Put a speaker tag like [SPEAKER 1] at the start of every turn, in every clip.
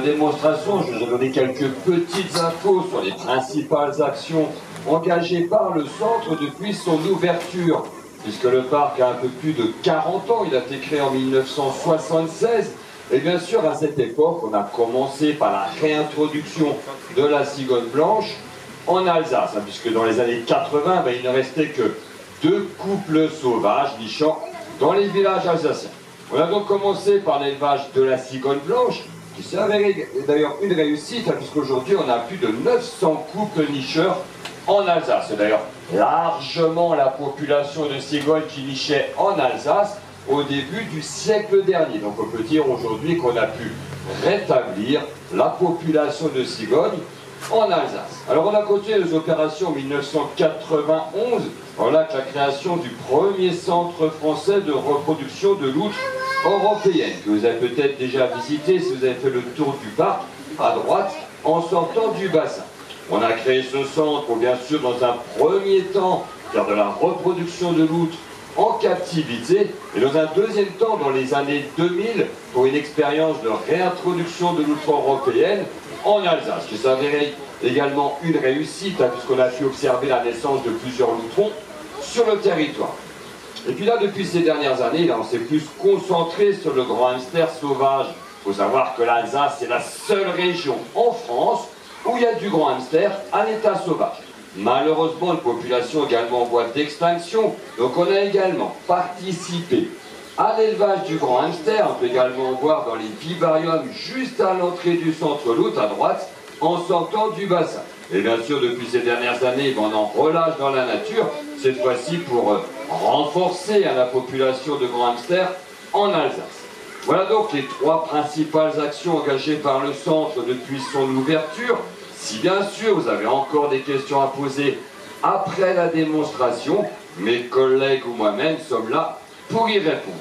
[SPEAKER 1] démonstration, je vous ai donné quelques petites infos sur les principales actions engagées par le centre depuis son ouverture. Puisque le parc a un peu plus de 40 ans, il a été créé en 1976. Et bien sûr, à cette époque, on a commencé par la réintroduction de la cigogne blanche en Alsace, hein, puisque dans les années 80, ben, il ne restait que deux couples sauvages nichant dans les villages alsaciens. On a donc commencé par l'élevage de la cigogne blanche, avéré d'ailleurs une réussite, hein, puisqu'aujourd'hui on a plus de 900 couples nicheurs en Alsace. C'est d'ailleurs largement la population de cigognes qui nichait en Alsace au début du siècle dernier. Donc on peut dire aujourd'hui qu'on a pu rétablir la population de cigognes en Alsace. Alors on a continué les opérations en 1991, voilà la création du premier centre français de reproduction de loutres européennes, que vous avez peut-être déjà visité si vous avez fait le tour du parc, à droite, en sortant du bassin. On a créé ce centre pour bien sûr dans un premier temps faire de la reproduction de loutres en captivité, et dans un deuxième temps, dans les années 2000, pour une expérience de réintroduction de loutres européennes en Alsace, qui s'avérait également une réussite, hein, puisqu'on a pu observer la naissance de plusieurs loutrons sur le territoire. Et puis là, depuis ces dernières années, là, on s'est plus concentré sur le grand hamster sauvage. Il faut savoir que l'Alsace est la seule région en France où il y a du grand hamster à l'état sauvage. Malheureusement, une population également en voie d'extinction. Donc on a également participé à l'élevage du grand hamster. On peut également voir dans les vivariums juste à l'entrée du centre Lout, à droite, en sortant du bassin. Et bien sûr, depuis ces dernières années, on en relâche dans la nature, cette fois-ci pour euh, renforcer la population de grands hamsters en Alsace. Voilà donc les trois principales actions engagées par le centre depuis son ouverture. Si bien sûr vous avez encore des questions à poser après la démonstration, mes collègues ou moi-même sommes là pour y répondre.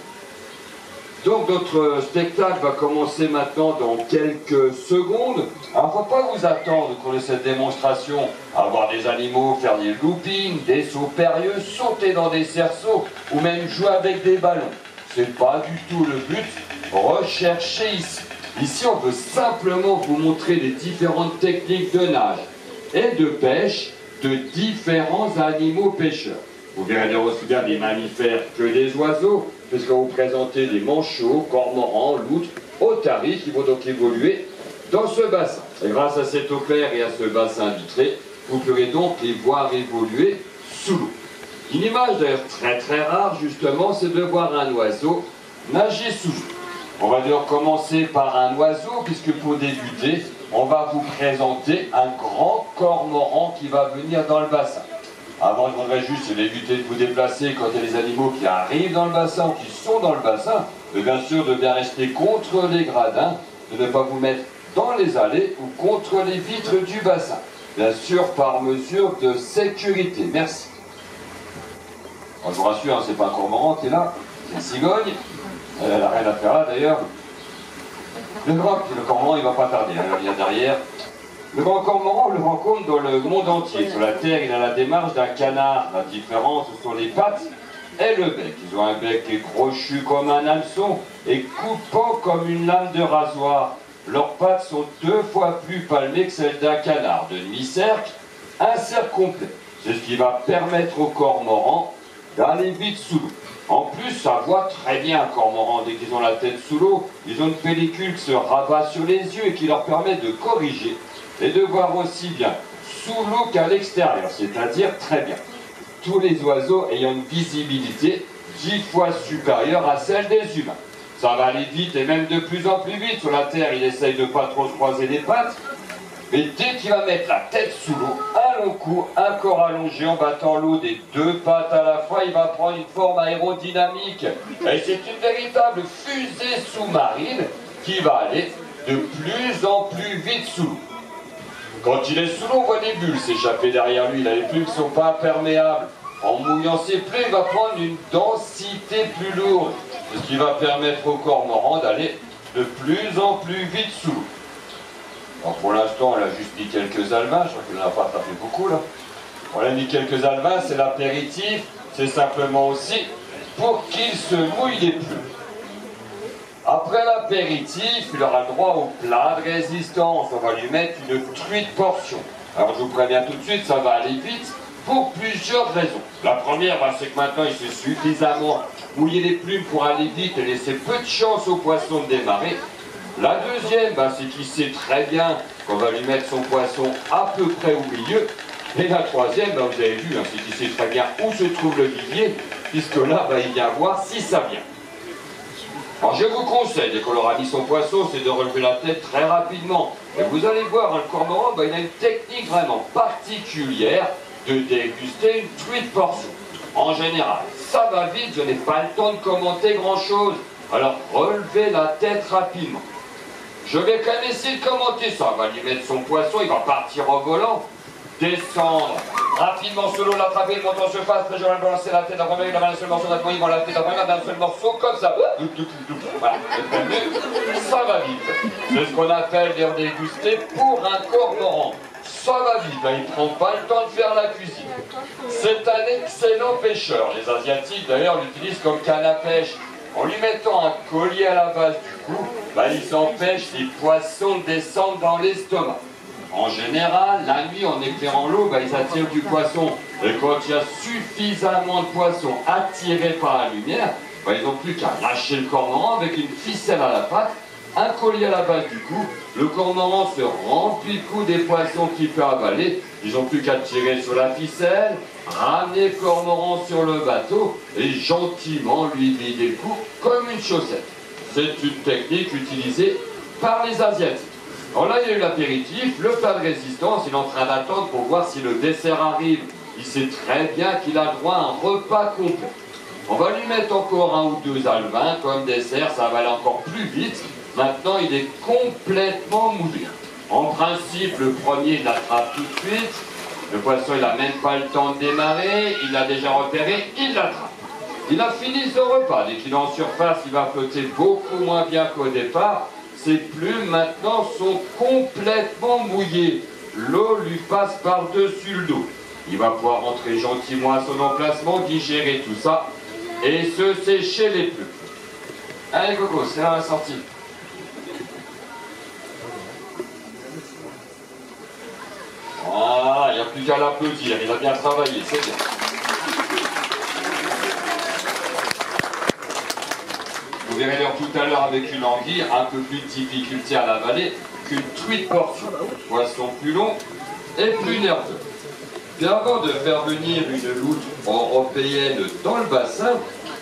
[SPEAKER 1] Donc notre spectacle va commencer maintenant dans quelques secondes. Alors faut pas vous attendre qu'on ait cette démonstration à voir des animaux faire des loopings, des sauts périlleux, sauter dans des cerceaux ou même jouer avec des ballons. C'est pas du tout le but recherché ici. Ici on veut simplement vous montrer les différentes techniques de nage et de pêche de différents animaux pêcheurs. Vous verrez aussi bien des mammifères que des oiseaux, puisque vous présentez des manchots, cormorans, loutres, otaries qui vont donc évoluer dans ce bassin. Et grâce à cette eau claire et à ce bassin vitré, vous pourrez donc les voir évoluer sous l'eau. Une image d'ailleurs très très rare justement, c'est de voir un oiseau nager sous l'eau. On va donc commencer par un oiseau, puisque pour débuter, on va vous présenter un grand cormoran qui va venir dans le bassin. Avant, je voudrais juste éviter de vous déplacer quand il y a des animaux qui arrivent dans le bassin ou qui sont dans le bassin, mais bien sûr de bien rester contre les gradins, de ne pas vous mettre dans les allées ou contre les vitres du bassin. Bien sûr, par mesure de sécurité. Merci. je vous rassure, hein, c'est pas un cormoran qui est là, c'est une cigogne. Elle n'a rien à faire là d'ailleurs. Le grand, le cormoran, il va pas tarder, hein, il a derrière. Le grand cormoran, on le rencontre dans le monde entier. Sur la Terre, il a la démarche d'un canard. La différence, ce sont les pattes et le bec. Ils ont un bec qui est crochu comme un hameçon et coupant comme une lame de rasoir. Leurs pattes sont deux fois plus palmées que celles d'un canard. De demi-cercle, un cercle complet. C'est ce qui va permettre au cormoran d'aller vite sous l'eau. En plus, ça voit très bien un cormoran. Dès qu'ils ont la tête sous l'eau, ils ont une pellicule qui se rabat sur les yeux et qui leur permet de corriger et de voir aussi bien sous l'eau qu'à l'extérieur, c'est-à-dire très bien. Tous les oiseaux ayant une visibilité dix fois supérieure à celle des humains. Ça va aller vite et même de plus en plus vite. Sur la Terre, il essaye de pas trop se croiser les pattes. Mais dès qu'il va mettre la tête sous l'eau, un long coup, un corps allongé en battant l'eau des deux pattes à la fois, il va prendre une forme aérodynamique. Et c'est une véritable fusée sous-marine qui va aller de plus en plus vite sous l'eau. Quand il est sous l'eau, on voit des bulles s'échapper derrière lui. A les plumes ne sont pas imperméables. En mouillant ses plumes, il va prendre une densité plus lourde, ce qui va permettre au cormoran d'aller de plus en plus vite sous l'eau. pour l'instant, on a juste mis quelques alvins, je crois qu'il n'en a pas tapé beaucoup là. On a mis quelques alvins, c'est l'apéritif, c'est simplement aussi pour qu'il se mouille les plumes. Après l'apéritif, il aura droit au plat de résistance. On va lui mettre une truite portion. Alors je vous préviens tout de suite, ça va aller vite pour plusieurs raisons. La première, bah, c'est que maintenant il s'est suffisamment mouiller les plumes pour aller vite et laisser peu de chance au poisson de démarrer. La deuxième, bah, c'est qu'il sait très bien qu'on va lui mettre son poisson à peu près au milieu. Et la troisième, bah, vous avez vu, hein, c'est qu'il sait très bien où se trouve le vivier, puisque là, il vient voir si ça vient. Alors je vous conseille, dès qu'on aura mis son poisson, c'est de relever la tête très rapidement. Et vous allez voir, hein, le cormoran, il a une technique vraiment particulière de déguster une truite portion. En général, ça va vite, je n'ai pas le temps de commenter grand-chose. Alors relevez la tête rapidement. Je vais quand même essayer de commenter ça. On va lui mettre son poisson, il va partir en volant. Descendre rapidement l'eau, l'attraper, le en surface, après je vais balancer la tête, après il va balancer le morceau d'après, il va la tête, après il va balancer le morceau comme ça. Ça va vite. C'est ce qu'on appelle dire déguster pour un cormoran ça va vite, hein, il ne prend pas le temps de faire la cuisine. C'est un excellent pêcheur. Les Asiatiques, d'ailleurs, l'utilisent comme canne à pêche. En lui mettant un collier à la base du cou, bah, ils empêchent les poissons de descendre dans l'estomac. En général, la nuit, en éclairant l'eau, bah, ils attirent du poisson. Et quand il y a suffisamment de poissons attirés par la lumière, bah, ils n'ont plus qu'à lâcher le cormoran avec une ficelle à la patte un collier à la base du cou, le cormoran se remplit le cou des poissons qu'il peut avaler, ils n'ont plus qu'à tirer sur la ficelle, ramener le cormoran sur le bateau et gentiment lui vider le cou comme une chaussette. C'est une technique utilisée par les Asiatiques. Alors là, il y a eu l'apéritif, le plat de résistance, il est en train d'attendre pour voir si le dessert arrive. Il sait très bien qu'il a droit à un repas complet. On va lui mettre encore un ou deux alvins comme dessert, ça va aller encore plus vite. Maintenant, il est complètement mouillé. En principe, le premier, l'attrape tout de suite. Le poisson, il n'a même pas le temps de démarrer. Il l'a déjà repéré, il l'attrape. Il a fini son repas. Dès qu'il est en surface, il va flotter beaucoup moins bien qu'au départ. Ses plumes, maintenant, sont complètement mouillées. L'eau lui passe par-dessus le dos. Il va pouvoir rentrer gentiment à son emplacement, digérer tout ça et se sécher les plumes. Allez, Coco, c'est la sortie. Ah, il n'y a plus qu'à l'applaudir, il a bien travaillé, c'est bien. Verrez d'ailleurs tout à l'heure avec une anguille, un peu plus de difficulté à l'avaler qu'une truite portion. Poisson plus long et plus nerveux. Et avant de faire venir une loutre européenne dans le bassin,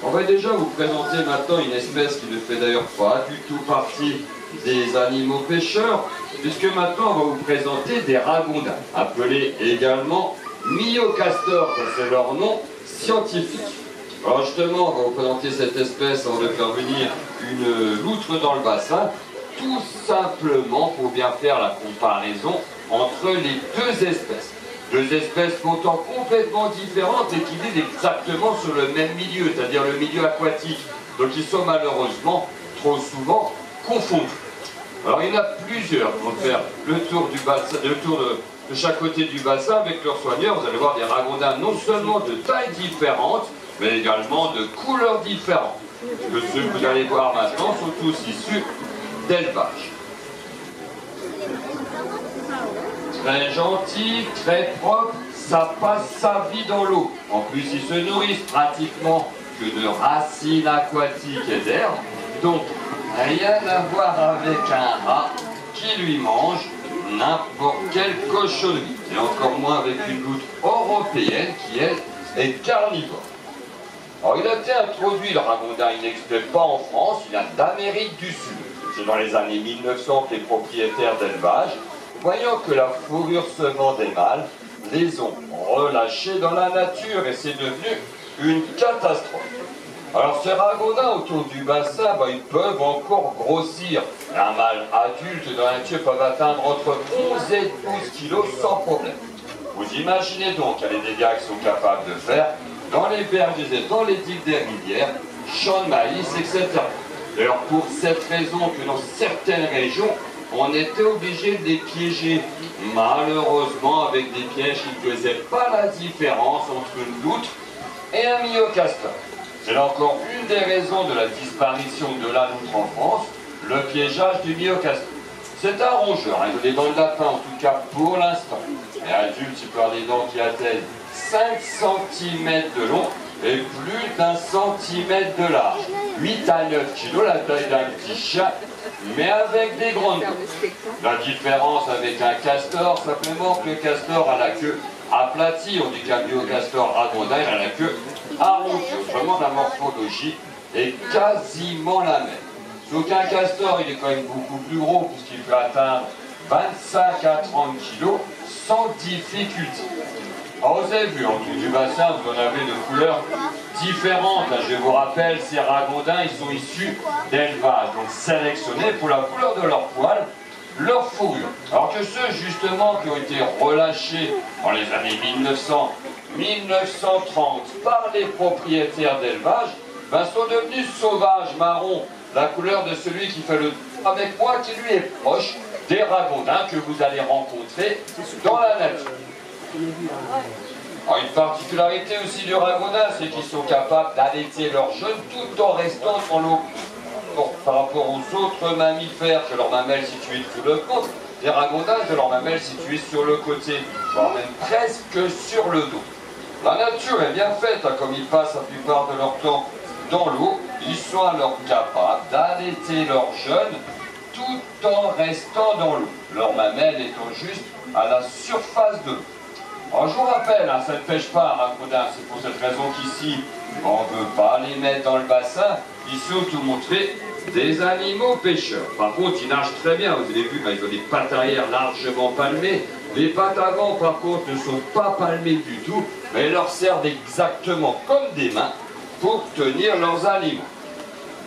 [SPEAKER 1] on va déjà vous présenter maintenant une espèce qui ne fait d'ailleurs pas du tout partie des animaux pêcheurs, puisque maintenant on va vous présenter des ragondins, appelés également myocastors, c'est leur nom scientifique. Alors justement, on va vous présenter cette espèce avant de faire venir une loutre dans le bassin, tout simplement pour bien faire la comparaison entre les deux espèces. Deux espèces pourtant complètement différentes et qui vivent exactement sur le même milieu, c'est-à-dire le milieu aquatique. Donc ils sont malheureusement trop souvent confondus. Alors il y en a plusieurs vont faire le tour, du bassin, le tour de, chaque côté du bassin avec leurs soigneurs. Vous allez voir des ragondins non seulement de taille différente, mais également de couleurs différentes. Que ceux que vous allez voir maintenant sont tous issus d'élevage. Très gentil, très propre, ça passe sa vie dans l'eau. En plus, ils se nourrissent pratiquement que de racines aquatiques et d'herbes. Donc, rien à voir avec un rat qui lui mange n'importe quelle cochonnerie. Et encore moins avec une goutte européenne qui, elle, est carnivore. Alors, il a été introduit, le ragondin, il n'exploite pas en France, il vient d'Amérique du Sud. C'est dans les années 1900 que les propriétaires d'élevage, voyant que la fourrure se vendait mal, les ont relâchés dans la nature et c'est devenu une catastrophe. Alors ces ragondins autour du bassin, bah, ils peuvent encore grossir. Un mâle adulte dans la nature peut atteindre entre 11 et 12 kilos sans problème. Vous imaginez donc les dégâts qu'ils sont capables de faire dans les berges et dans les digues des rivières, champs de maïs, etc. D'ailleurs, pour cette raison que dans certaines régions, on était obligé de les piéger, malheureusement avec des pièges qui ne faisaient pas la différence entre une loutre et un myocastor. C'est encore une des raisons de la disparition de la loutre en France, le piégeage du myocastor. C'est un rongeur, il a des dents de lapin en tout cas pour l'instant. Et adulte, il peut avoir des dents qui atteignent 5 cm de long et plus d'un centimètre de large. 8 à 9 kg, la taille d'un petit chat, mais avec des grandes. La différence avec un castor, simplement que le castor a la queue aplatie, on dit qu'un myocastor ragondin, a la queue arrondie. Vraiment, la morphologie est quasiment la même. Sauf qu'un castor, il est quand même beaucoup plus gros, puisqu'il peut atteindre 25 à 30 kg sans difficulté. Alors vous avez vu, en tout du bassin, vous en avez de couleurs différentes. Je vous rappelle, ces ragondins, ils sont issus d'élevage, donc sélectionnés pour la couleur de leur poil, leur fourrure. Alors que ceux, justement, qui ont été relâchés dans les années 1900, 1930 par les propriétaires d'élevage, ben, sont devenus sauvages marrons la couleur de celui qui fait le avec moi, qui lui est proche des ragondins que vous allez rencontrer dans la nature. Une particularité aussi du ragondin, c'est qu'ils sont capables d'allaiter leurs jeunes tout en restant dans l'eau. Par rapport aux autres mammifères que leurs mamelles situées tout le corps, des ragondins de leurs mamelles situées sur le côté, voire même presque sur le dos. La nature est bien faite, hein, comme ils passent la plupart de leur temps dans l'eau, ils sont alors capables d'allaiter leurs jeunes tout en restant dans l'eau, leur mamelle étant juste à la surface de l'eau. Alors je vous rappelle, hein, ça ne pêche pas racodin, c'est pour cette raison qu'ici, on ne veut pas les mettre dans le bassin, ils sont tout montrés des animaux pêcheurs. Par contre, ils nagent très bien, vous avez vu, ils ont des pattes arrière largement palmées, les pattes avant, par contre, ne sont pas palmées du tout, mais leur servent exactement comme des mains pour tenir leurs aliments.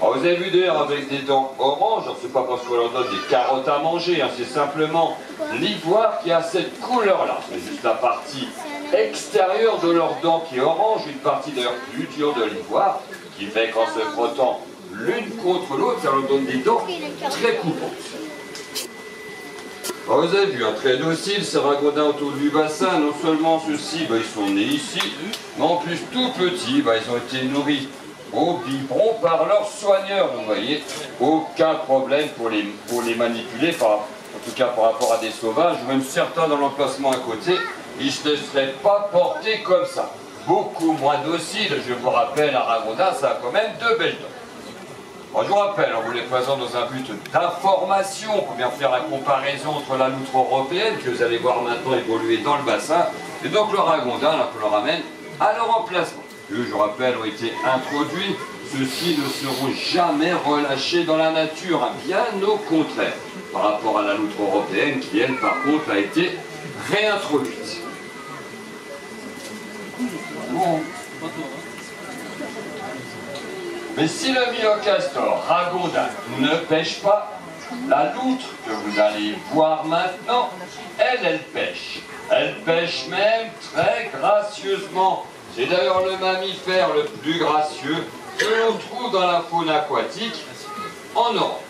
[SPEAKER 1] Alors vous avez vu d'ailleurs avec des dents oranges, c'est pas parce qu'on leur donne des carottes à manger, hein, c'est simplement l'ivoire qui a cette couleur-là. C'est juste la partie extérieure de leurs dents qui est orange, une partie d'ailleurs plus dure de l'ivoire, qui fait qu'en se frottant l'une contre l'autre, ça leur donne des dents très coupantes. Alors vous avez vu, un très docile, ces ragondins autour du bassin, non seulement ceux-ci, bah, ils sont nés ici, mais en plus tout petits, bah, ils ont été nourris au biberon par leurs soigneurs, vous voyez, aucun problème pour les, manipuler, en tout cas par rapport à des sauvages, ou même certains dans l'emplacement à côté, ils ne seraient pas portés comme ça. Beaucoup moins dociles, je vous rappelle, un ragondin, ça a quand même deux belles dents je vous rappelle, on vous les présente dans un but d'information pour bien faire la comparaison entre la loutre européenne que vous allez voir maintenant évoluer dans le bassin et donc le ragondin, là, qu'on le ramène à leur emplacement. Eux, je rappelle, ont été introduits. Ceux-ci ne seront jamais relâchés dans la nature, bien au contraire, par rapport à la loutre européenne qui, elle, par contre, a été réintroduite. Mais si le myocastor ragondin ne pêche pas, la loutre que vous allez voir maintenant, elle, elle pêche. Elle pêche même très gracieusement. C'est d'ailleurs le mammifère le plus gracieux que l'on trouve dans la faune aquatique en Europe.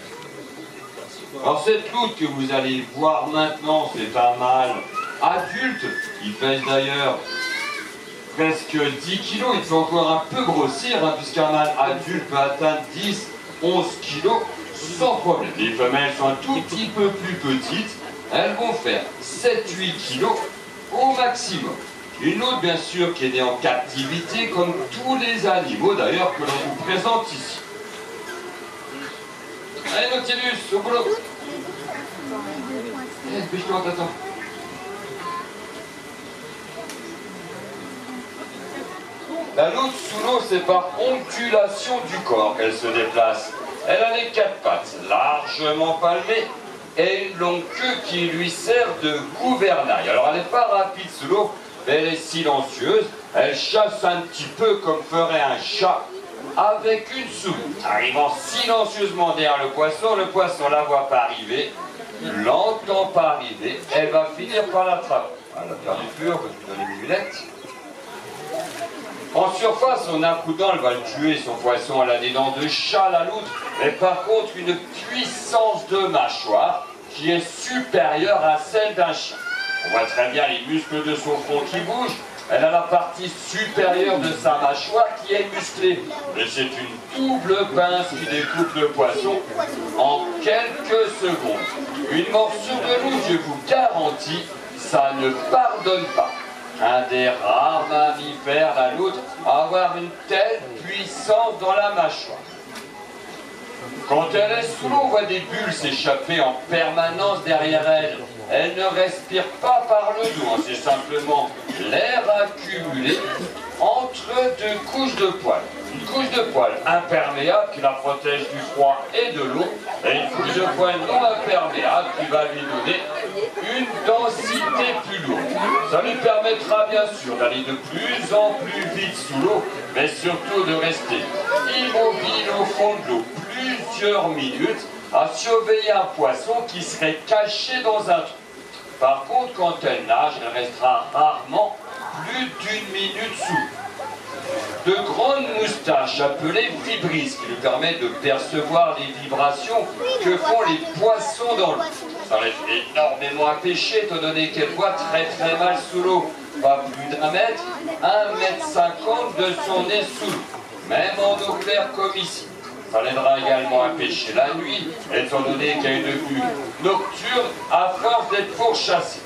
[SPEAKER 1] Alors cette loutre que vous allez voir maintenant, c'est un mâle adulte, il pèse d'ailleurs presque 10 kg, il peut encore un peu grossir, hein, puisqu'un mâle adulte peut atteindre 10, 11 kg sans problème. Les femelles sont un tout petit peu plus petites, elles vont faire 7-8 kg au maximum. Une autre, bien sûr, qui est née en captivité, comme tous les animaux d'ailleurs que l'on vous présente ici. Allez, Nautilus, au boulot eh, toi. La loutre sous l'eau, c'est par ondulation du corps qu'elle se déplace. Elle a les quatre pattes largement palmées et une longue queue qui lui sert de gouvernail. Alors elle n'est pas rapide sous l'eau, elle est silencieuse. Elle chasse un petit peu comme ferait un chat avec une souris. Arrivant silencieusement derrière le poisson, le poisson la voit pas arriver, l'entend pas arriver, elle va finir par l'attraper. Elle a perdu pur, parce que dans les. En surface, en accoudant, elle va le tuer, son poisson. Elle a des dents de chat, la loutre, mais par contre une puissance de mâchoire qui est supérieure à celle d'un chien. On voit très bien les muscles de son front qui bougent. Elle a la partie supérieure de sa mâchoire qui est musclée. Et c'est une double pince qui découpe le poisson en quelques secondes. Une morsure de loup, je vous garantis, ça ne pardonne pas. Un des rares mammifères, la loutre, à avoir une telle puissance dans la mâchoire. Quand elle est sous l'eau, on voit des bulles s'échapper en permanence derrière elle. Elle ne respire pas par le dos, hein. c'est simplement l'air accumulé entre deux couches de poils. Une couche de poils imperméable qui la protège du froid et de l'eau, et une couche de poils non imperméable qui va lui donner une densité plus lourde. Ça lui permettra bien sûr d'aller de plus en plus vite sous l'eau, mais surtout de rester immobile au fond de l'eau plusieurs minutes à surveiller un poisson qui serait caché dans un trou. Par contre, quand elle nage, elle restera rarement plus d'une minute sous. De grandes moustaches appelées vibrisses qui lui permettent de percevoir les vibrations que font les poissons dans l'eau. Ça reste énormément à pêcher, étant donné qu'elle voit très très mal sous l'eau. Pas plus d'un mètre, un mètre cinquante de son nez sous. Même en eau claire comme ici. Ça l'aidera également à pêcher la nuit, étant donné qu'elle est devenue nocturne à force d'être pourchassée.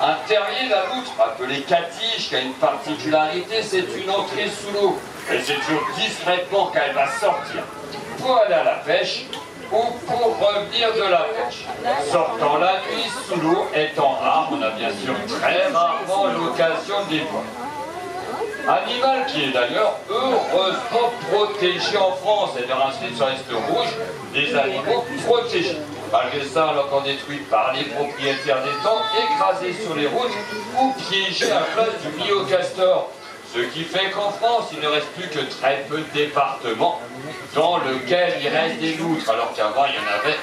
[SPEAKER 1] Un terrier, la loutre, appelé catiche, qui a une particularité, c'est une entrée sous l'eau. Et c'est toujours discrètement qu'elle va sortir pour aller à la pêche ou pour revenir de la pêche. Sortant la nuit sous l'eau étant rare, on a bien sûr très rarement l'occasion de les voir. Animal qui est d'ailleurs heureusement protégé en France, et dans inscrit sur la rouge des animaux protégés. Malgré ça, encore détruite par les propriétaires des temps, écrasée sur les routes ou piégée à la place du myocastor. Ce qui fait qu'en France, il ne reste plus que très peu de départements dans lesquels il reste des loutres, alors qu'avant, il y en avait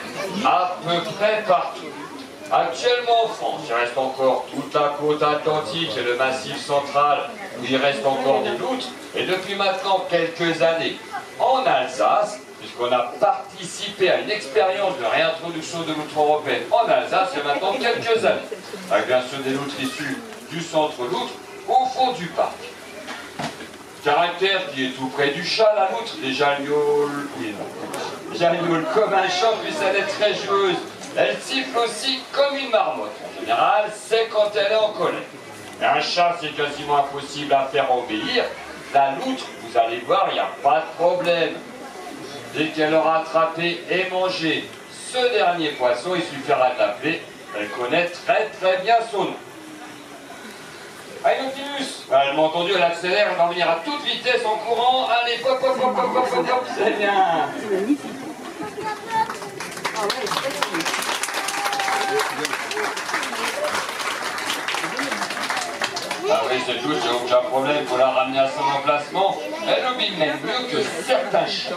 [SPEAKER 1] à peu près partout. Actuellement en France, il reste encore toute la côte atlantique et le massif central où il reste encore des loutres. Et depuis maintenant quelques années, en Alsace, puisqu'on a participé à une expérience de réintroduction de loutre européenne en Alsace il y a maintenant quelques années, avec bien sûr des loutres issues du centre loutre au fond du parc. Caractère qui est tout près du chat, la loutre, les jagnoules, comme un chat, puis elle est très joueuse. Elle siffle aussi comme une marmotte. En général, c'est quand elle est en colère. Un chat, c'est quasiment impossible à faire obéir. La loutre, vous allez voir, il n'y a pas de problème. Dès qu'elle aura attrapé et mangé ce dernier poisson, il suffira de l'appeler. Elle connaît très très bien son nom. Allez, Nautilus Elle m'a entendu, elle accélère, elle va venir à toute vitesse en courant. Allez, hop, hop, hop, hop, hop, hop, hop, c'est bien. C'est magnifique. Oui, c'est tout, j'ai aucun problème pour la ramener à son emplacement. Elle obéit même mieux que certains chiens.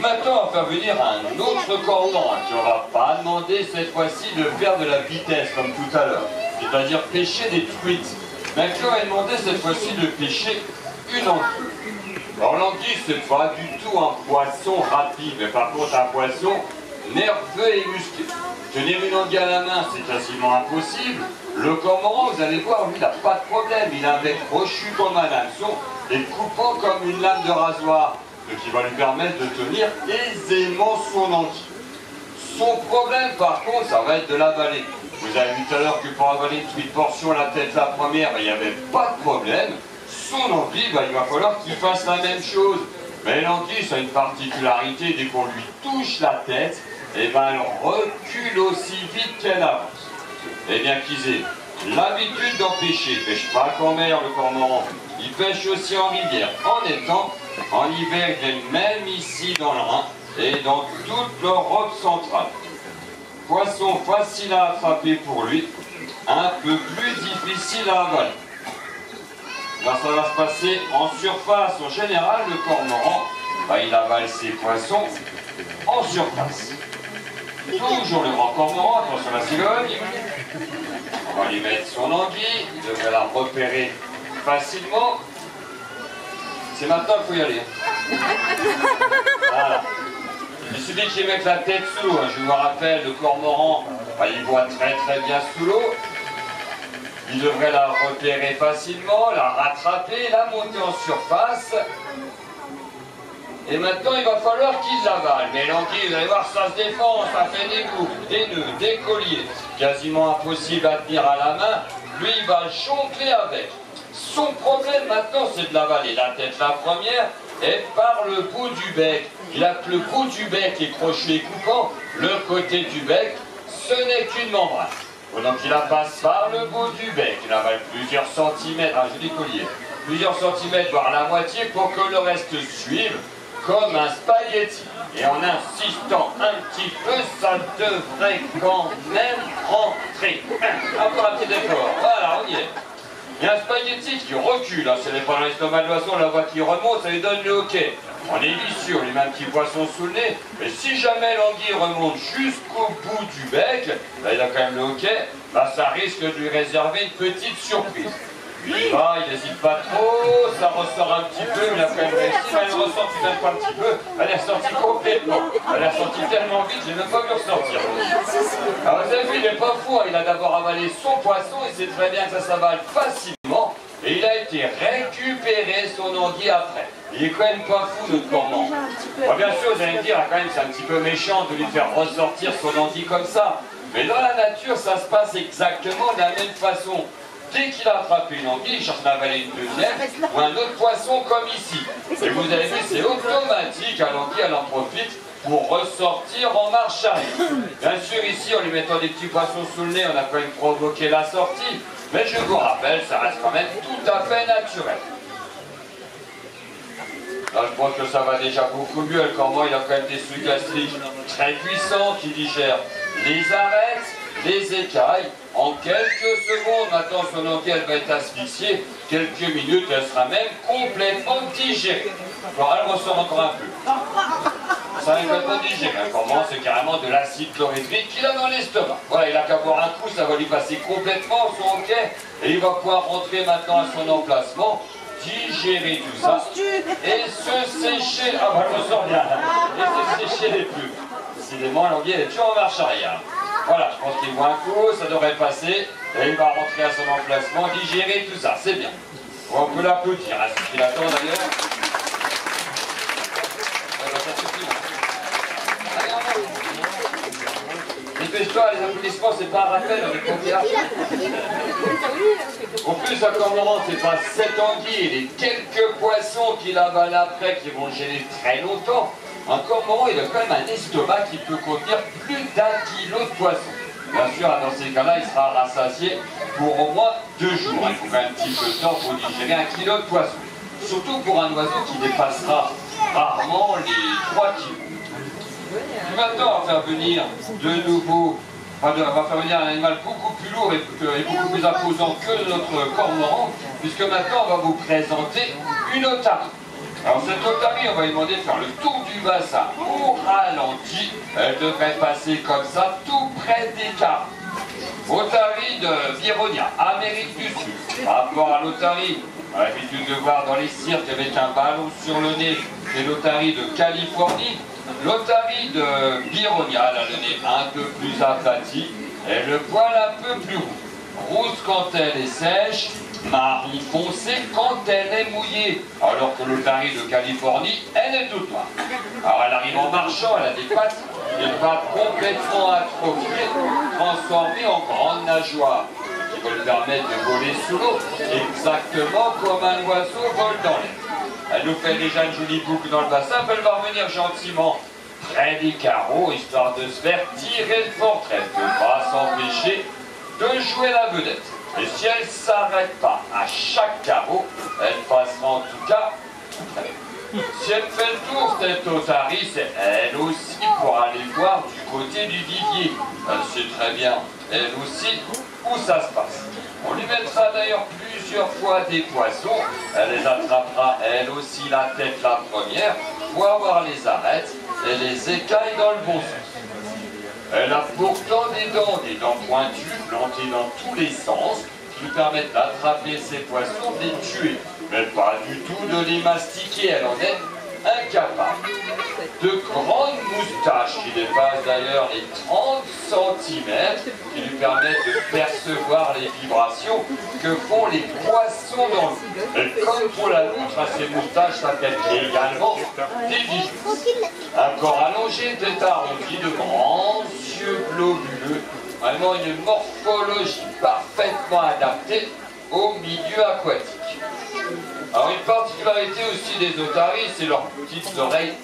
[SPEAKER 1] Maintenant, on va faire venir un autre cormorant, hein, qui on va pas demander cette fois-ci de faire de la vitesse comme tout à l'heure, c'est-à-dire pêcher des truites. Mais on va demander cette fois-ci de pêcher une anguille. Alors l'anguille, c'est pas du tout un poisson rapide, mais par contre un poisson nerveux et musclé. Tenir une anguille à la main, c'est quasiment impossible. Le cormoran, vous allez voir, lui, il n'a pas de problème. Il a un bec crochu comme un hameçon et coupant comme une lame de rasoir, ce qui va lui permettre de tenir aisément son anguille. Son problème, par contre, ça va être de l'avaler. Vous avez vu tout à l'heure que pour avaler une portion, la tête la première, ben, il n'y avait pas de problème. Son anguille, ben, il va falloir qu'il fasse la même chose. Mais l'anguille, ça a une particularité, dès qu'on lui touche la tête, eh ben elle recule aussi vite qu'elle avance. Eh bien qu'ils aient l'habitude d'en pêcher, il pêche pas qu'en mer le cormoran, il pêche aussi en rivière, en étang, en hiver même ici dans le Rhin et dans toute l'Europe centrale. Poisson facile à attraper pour lui, un peu plus difficile à avaler. Là, ça va se passer en surface. En général, le cormoran, bah, il avale ses poissons en surface. Toujours le grand cormoran, attention à la cigogne. On va lui mettre son anguille, il devrait la repérer facilement. C'est maintenant qu'il faut y aller. Voilà. Il suffit qu'il mette la tête sous l'eau. Hein. Je vous rappelle, le cormoran, bah, il voit très très bien sous l'eau. il devrait la repérer facilement, la rattraper, la monter en surface. Et maintenant, il va falloir qu'il l'avale. Mais l'anguille, vous allez voir, ça se défend, ça fait des boucles, des nœuds, des colliers. Quasiment impossible à tenir à la main. Lui, il va jongler avec. Son problème maintenant, c'est de l'avaler. La tête, la première, et par le bout du bec. Il a que le bout du bec est crochu et coupant. Le côté du bec, ce n'est qu'une membrane. Donc il la passe par le bout du bec. Il avale plusieurs centimètres, un joli collier, plusieurs centimètres, voire la moitié, pour que le reste suive comme un spaghetti. Et en insistant un petit peu, ça devrait quand même rentrer. Encore un petit effort. Voilà, on y est. Il y a un spaghetti qui recule, hein. ce n'est pas l'estomac de l'oiseau, la voix qui remonte, ça lui donne le hoquet. On est vicieux, on lui met un petit poisson sous le nez, mais si jamais l'anguille remonte jusqu'au bout du bec, là il a quand même le hoquet, bah ça risque de lui réserver une petite surprise. Il va, il n'hésite pas trop, ça ressort un petit peu, il a quand même réussi, mais elle ressort d'un coup un petit peu, elle est ressortie complètement. Elle est ressortie tellement vite, j'ai même pas vu ressortir. Alors vous avez vu, il n'est pas fou, hein. il a d'abord avalé son poisson, il sait très bien que ça s'avale facilement, et il a été récupéré son anguille après. Il est quand même pas fou, notre gourmand. bien sûr, vous allez me dire, quand même, c'est un petit peu méchant de lui faire ressortir son anguille comme ça. Mais dans la nature, ça se passe exactement de la même façon. Dès qu'il a attrapé une anguille, il cherche à avaler une deuxième ou un autre poisson comme ici. Et vous avez vu, c'est automatique, à l'anguille, elle en profite pour ressortir en marche arrière. Bien sûr, ici, en lui mettant des petits poissons sous le nez, on a quand même provoqué la sortie. Mais je vous rappelle, ça reste quand même tout à fait naturel. Là, je pense que ça va déjà beaucoup mieux. Le corbeau, il a quand même des sucs gastriques très puissants qui digèrent les arêtes, les écailles. En quelques secondes, maintenant son enquête elle va être asphyxiée. Quelques minutes, elle sera même complètement digérée. Alors elle ressort encore un peu. Ça n'est pas digéré. Comment c'est carrément de l'acide chlorhydrique qu'il a dans l'estomac. Voilà, il a qu'à boire un coup, ça va lui passer complètement son enquête. Et il va pouvoir rentrer maintenant à son emplacement digérer tout ça et se sécher. Ah bah je me sens bien. Et se sécher les plumes. Décidément, l'anguille est toujours en marche arrière. Voilà, je pense qu'il voit un coup, ça devrait passer, et il va rentrer à son emplacement, digérer tout ça, c'est bien. On peut l'applaudir, hein, ce qu'il attend d'ailleurs. Dépêche-toi, les applaudissements, c'est pas un rappel, on est combien En plus, à Cormorant, c'est pas sept anguilles, les quelques poissons qu'il avale après qui vont gêner très longtemps. Un cormoran, il a quand même un estomac qui peut contenir plus d'un kilo de poisson. Bien sûr, dans ces cas-là, il sera rassasié pour au moins deux jours. Il faut un petit peu de temps pour digérer un kilo de poisson. Surtout pour un oiseau qui dépassera rarement les 3 kilos. Puis maintenant, on va faire venir de nouveau, on va faire venir un animal beaucoup plus lourd et, beaucoup plus imposant que notre cormoran, puisque maintenant, on va vous présenter une otarie. Alors cette otarie, on va lui demander de faire le tour du bassin au ralenti. Elle devrait passer comme ça, tout près des cartes. Otarie de Vironia, Amérique du Sud. Rapport à l'otarie, on a l'habitude de voir dans les cirques avec un ballon sur le nez, c'est l'otarie de Californie. L'otarie de Vironia, elle a le nez un peu plus aplati et le poil un peu plus roux. Rousse quand elle est sèche, marron foncé quand elle est mouillée, alors que l'otarie de Californie, elle est toute noire. Alors elle arrive en marchant, elle a des pattes, des pattes complètement atrophiées, transformées en grandes nageoires, qui lui permettre de voler sous l'eau, exactement comme un oiseau vole dans l'air. Elle nous fait déjà une jolie boucle dans le bassin, elle va revenir gentiment près des carreaux, histoire de se faire tirer le portrait, ne pas s'empêcher de jouer la vedette. Et si elle ne s'arrête pas à chaque carreau, elle passera en tout cas Si elle fait le tour, cette otarie, c'est elle aussi pour aller voir du côté du vivier. Elle sait très bien, elle aussi, où ça se passe. On lui mettra d'ailleurs plusieurs fois des poissons. Elle les attrapera, elle aussi, la tête la première, pour avoir les arêtes et les écailles dans le bon sens. Elle a pourtant des dents, des dents pointues, plantées dans tous les sens, qui permettent d'attraper ces poissons, de les tuer. Mais pas du tout de les mastiquer, elle en est incapable. De grandes moustaches qui dépassent d'ailleurs les 30 cm, qui lui permettent de percevoir les vibrations que font les poissons dans l'eau. Et comme pour la loutre, ces moustaches s'appellent également des bijoux. Un corps allongé, tête arrondie, de grands yeux globuleux, vraiment une morphologie parfaitement adaptée au milieu aquatique. Alors une particularité aussi des otaries, c'est leurs petites oreilles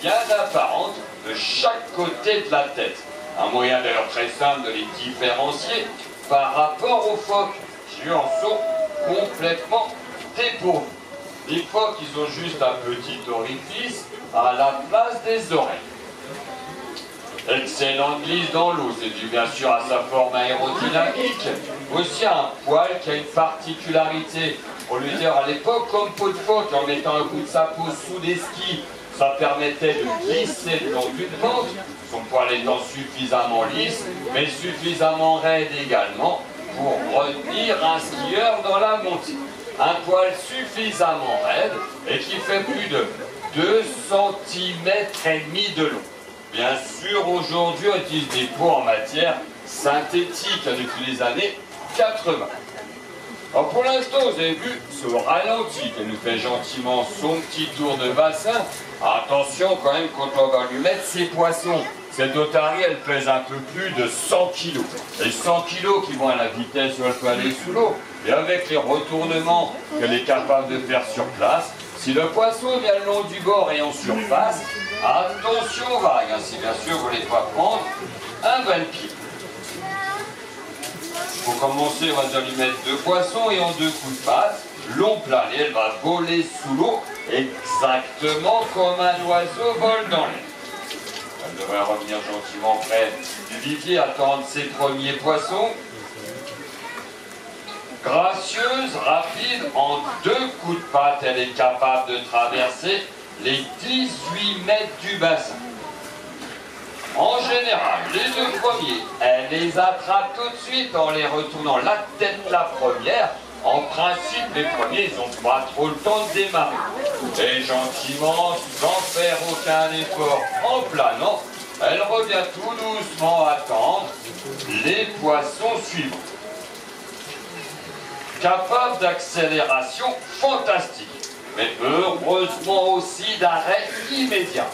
[SPEAKER 1] bien apparentes de chaque côté de la tête. Un moyen d'ailleurs très simple de les différencier par rapport aux phoques, qui en sont complètement dépourvus. Les phoques, ils ont juste un petit orifice à la place des oreilles. Excellente glisse dans l'eau, c'est dû bien sûr à sa forme aérodynamique. Aussi un poil qui a une particularité. On lui dire à l'époque, comme peau de phoque, en mettant un coup de sa peau sous des skis, ça permettait de glisser le long d'une pente, son poil étant suffisamment lisse, mais suffisamment raide également pour retenir un skieur dans la montée. Un poil suffisamment raide et qui fait plus de 2 cm et demi de long. Bien sûr, aujourd'hui, on utilise des peaux en matière synthétique depuis les années 80. Pour l'instant, vous avez vu ce ralenti qui nous fait gentiment son petit tour de bassin. Attention quand même quand on va lui mettre ses poissons. Cette otarie, elle pèse un peu plus de 100 kg. Et 100 kg qui vont à la vitesse où elle peut aller sous l'eau. Et avec les retournements qu'elle est capable de faire sur place, si le poisson vient le long du bord et en surface, attention vague, hein, si bien sûr vous voulez pas prendre un 20 pieds. Pour commencer, on va lui mettre deux poissons et en deux coups de patte, long plané, elle va voler sous l'eau exactement comme un oiseau vole dans l'air. Elle devrait revenir gentiment près du vivier, attendre ses premiers poissons. Gracieuse, rapide, en deux coups de patte, elle est capable de traverser les 18 mètres du bassin. En général, les deux premiers, elle les attrape tout de suite en les retournant la tête la première. En principe, les premiers, ils n'ont pas trop le temps de démarrer. Et gentiment, sans faire aucun effort, en planant, elle revient tout doucement attendre les poissons suivants capable d'accélération fantastique, mais heureusement aussi d'arrêt immédiat.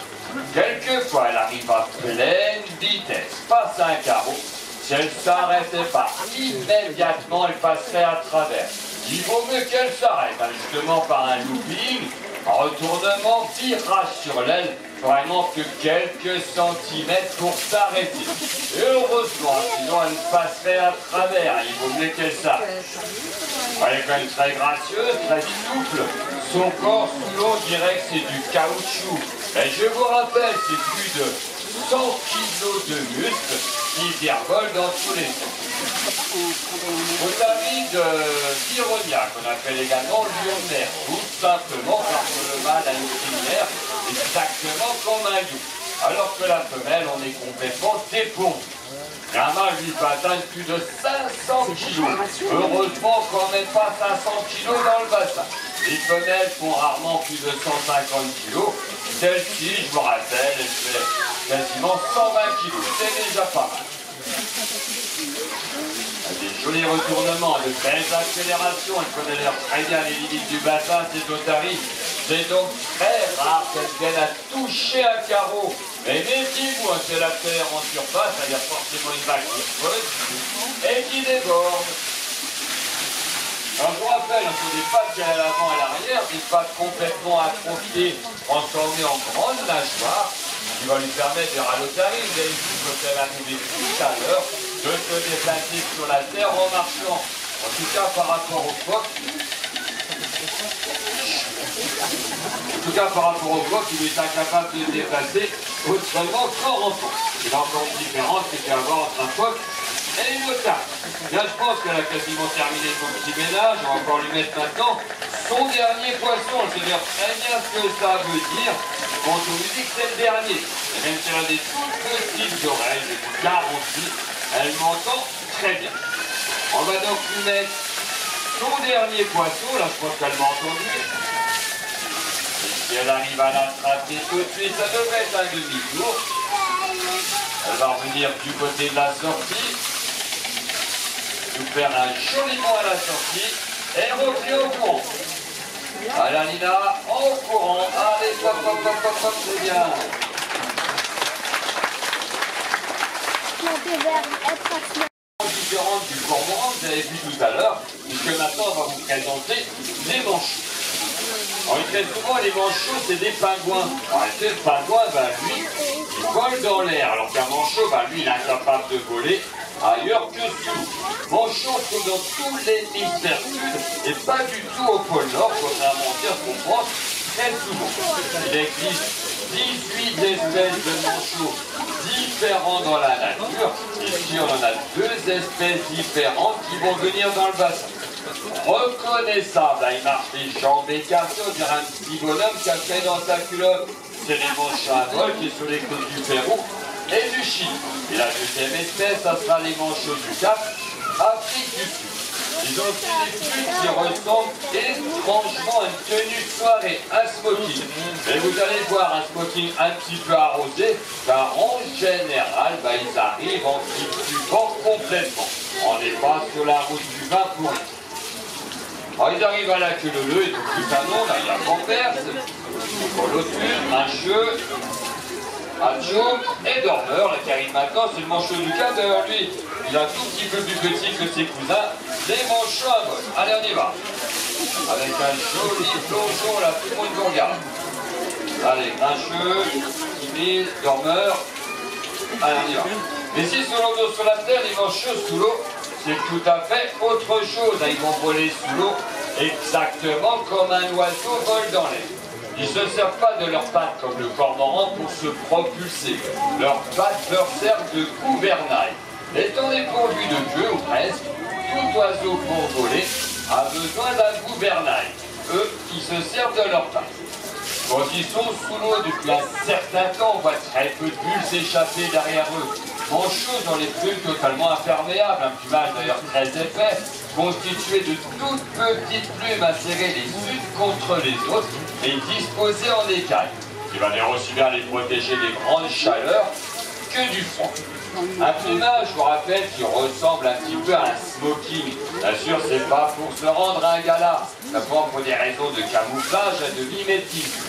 [SPEAKER 1] Quelquefois, elle arrive à pleine vitesse, passe un carreau. Si elle s'arrêtait pas immédiatement, elle passerait à travers. Il vaut mieux qu'elle s'arrête, hein, justement par un looping, un retournement, virage sur l'aile, vraiment que quelques centimètres pour s'arrêter. Heureusement, sinon elle passerait à travers, il vaut mieux qu'elle s'arrête. Elle est quand même très gracieuse, très souple. Son corps sous l'eau, dirait que c'est du caoutchouc. Et je vous rappelle, c'est plus de 100 kilos de muscles qui virevolent dans tous les sens. Otami de Vironia, qu'on appelle également mer, tout simplement parce que le mâle a une crinière exactement comme un loup, alors que la femelle, on est complètement dépourvu. Un mâle lui peut plus de 500 kilos. Heureusement qu'on met pas 500 kilos dans le bassin. Les femelles font rarement plus de 150 kilos. Celle-ci, je vous rappelle, elle fait quasiment 120 kilos. C'est déjà pas mal. Des jolis retournements, de belles accélérations. Elle connaît l'air très bien les limites du bassin, c'est Otari. C'est donc très rare qu'elle vienne à toucher un carreau. Mais méfiez-vous, hein, c'est la terre en surface, il y a forcément une vague qui et qui déborde. Alors, je vous rappelle, hein, c'est des pattes qui à l'avant et à l'arrière, des pattes complètement atrophiées, transformées en grandes nageoires, qui va lui permettre de. Vous avez vu que elle arrivé tout à l'heure de se déplacer sur la terre en marchant. En tout cas, par rapport au phoque, en tout cas, par rapport au phoque, il est incapable de se déplacer autrement qu'en rampant. Il a encore une différence, c'est qu'il a avoir entre un phoque et une otage. Là, je pense qu'elle a quasiment terminé son petit ménage. On va encore lui mettre maintenant son dernier poisson. Je dire très bien ce que ça veut dire quand on lui dit que c'est le dernier. Et même si elle a des toutes petites oreilles, je vous garantis, elle m'entend très bien. On va donc lui mettre son dernier poisson. Là, je pense qu'elle m'a entendu. Si elle arrive à l'attraper tout de suite, ça devrait être un demi-tour. Elle va revenir du côté de la sortie. Nous faire un joli bond à la sortie. Et revenir au courant. Alanina en courant. Allez, hop, hop, hop, hop, hop, c'est bien. différente du cormoran que vous avez vu tout à l'heure, puisque maintenant on va vous présenter les manchots. On très souvent les manchots c'est des pingouins. En réalité le pingouin, ben, lui, il vole dans l'air, alors qu'un manchot, ben, lui, il est incapable de voler ailleurs que sous. Manchot trouve dans tous les hémisphères sud et pas du tout au pôle nord, contrairement à ce qu'on pense très souvent. Il existe 18 espèces de manchots différents dans la nature. Ici, on en a deux espèces différentes qui vont venir dans le bassin. Reconnaissable, il marche les jambes écartées, on dirait un petit bonhomme qui a fait dans sa culotte. C'est les manchots à vol qui sont les côtes du Pérou et du Chili. Et la deuxième espèce, ça sera les manchots du Cap, Afrique du Sud. Ils ont aussi des putes qui ressemblent étrangement à une tenue de soirée, un smoking. Et vous allez voir un smoking un petit peu arrosé, car en général, bah, ils arrivent en titubant complètement. On n'est pas sur la route du vin pour alors ils arrivent à la queue leu et tout un nom, là il y a Camperse, Lotus, Macheux, Adjoum et Dormeur, qui arrive maintenant, c'est le manchot du cadre, lui, il est un tout petit peu plus petit que ses cousins, les manchots. Allez, on y va. Avec un joli plongeon, là, tout le monde regarde. Allez, grincheux, timide, dormeur. Allez, on y va. Mais si sur l'eau sur la terre, les manchots sous l'eau, c'est tout à fait autre chose. Ils vont voler sous l'eau exactement comme un oiseau vole dans l'air. Ils ne se servent pas de leurs pattes comme le cormoran pour se propulser. Leurs pattes leur servent de gouvernail. Étant dépourvu de queue, ou presque, tout oiseau pour voler a besoin d'un gouvernail. Eux, ils se servent de leurs pattes. Quand ils sont sous l'eau depuis un certain temps, on voit très peu de bulles s'échapper derrière eux. Manchots dans les plumes totalement imperméables, un plumage d'ailleurs très épais, constitué de toutes petites plumes insérées les unes contre les autres et disposées en écailles. Il va d'ailleurs aussi bien les protéger des grandes chaleurs que du froid. Un plumage, je vous rappelle, qui ressemble un petit peu à un smoking. Bien sûr, c'est pas pour se rendre à un gala, c'est pour des raisons de camouflage et de mimétisme.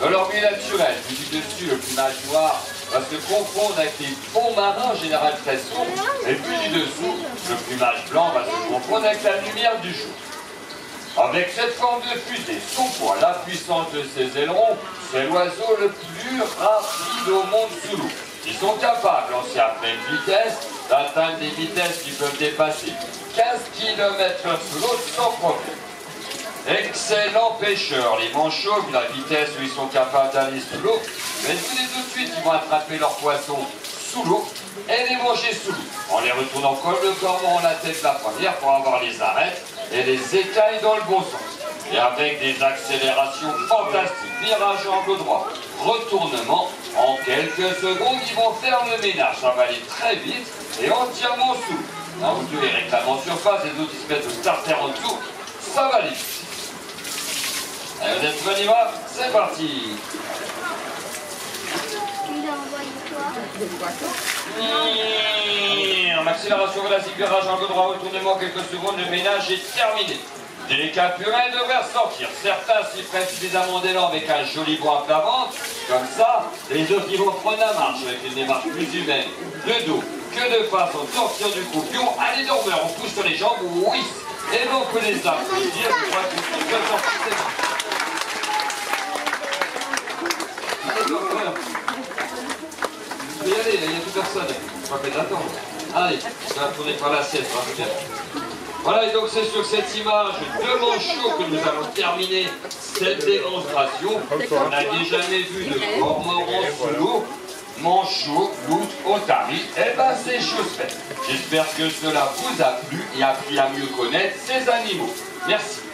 [SPEAKER 1] Dans leur milieu naturel, vu du dessus, le plumage noir va se confondre avec les fonds marins général très sombres, et puis du dessous, le plumage blanc va se confondre avec la lumière du jour. Avec cette forme de fusée, son poids, la puissance de ses ailerons, c'est l'oiseau le plus rapide au monde sous l'eau. Ils sont capables, en à pleine vitesse, d'atteindre des vitesses qui peuvent dépasser 15 km sous l'eau sans problème. Excellents pêcheurs, les manchots, la vitesse où ils sont capables d'aller sous l'eau, mais tout de suite, ils vont attraper leurs poissons sous l'eau et les manger sous l'eau, en les retournant comme le cormon la tête la première pour avoir les arêtes et les écailles dans le bon sens. Et avec des accélérations fantastiques, virage angle droit, retournement, en quelques secondes, ils vont faire le ménage. Ça va aller très vite et entièrement sous l'eau. Un ou deux en surface, les autres ils se mettent au starter en ça va aller vite. Allez, vous êtes prêts, C'est parti En accélération classique, virage en droit, retournement, quelques secondes, le ménage est terminé. Les capurins devraient sortir. Certains s'y prennent suffisamment d'élan avec un joli bois à vente, comme ça, les autres vont prendre la marche avec une démarche plus humaine, de dos, que de face, on sortir du croupion. Allez dormeur, on pousse sur les jambes, oui, et donc les applaudir, je crois que sortir. y aller, il n'y a plus personne. Je vais d'attendre. Allez, on va tourner par la sieste, bien. Voilà, et donc c'est sur cette image de manchot que nous allons terminer cette démonstration. On n'a jamais vu de cormoran sous l'eau, manchot, loutre, otari. Eh ben c'est chose faite. J'espère que cela vous a plu et a appris à mieux connaître ces animaux. Merci.